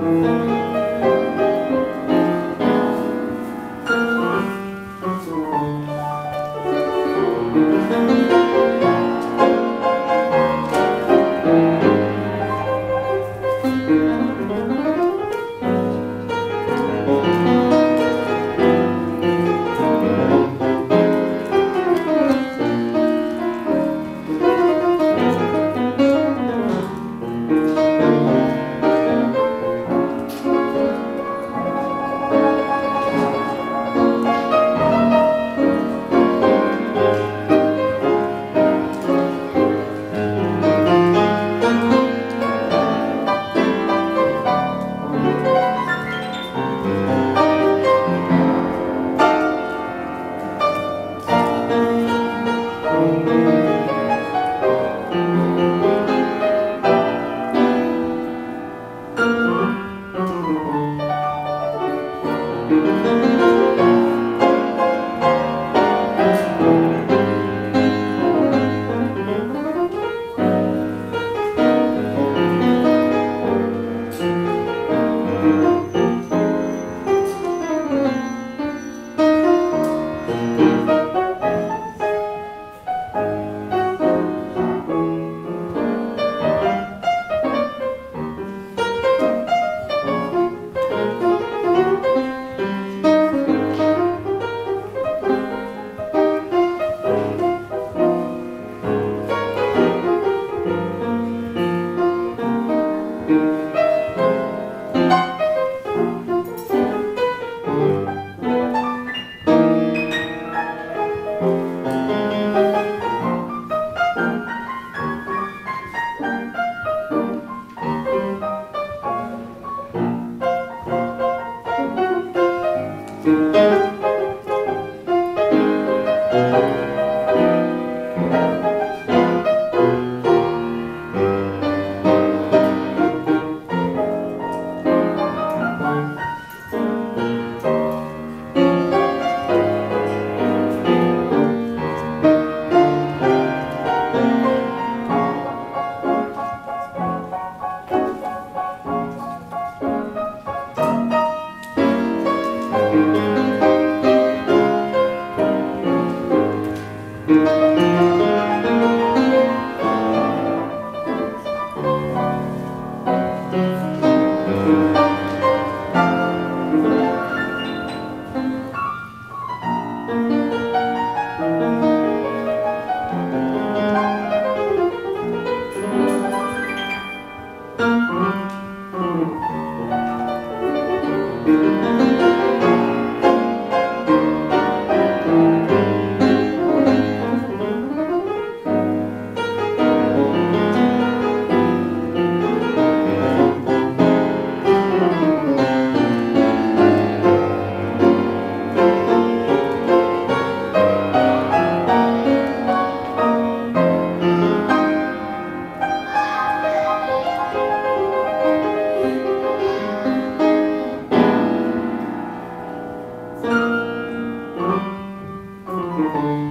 Amen. Gracias.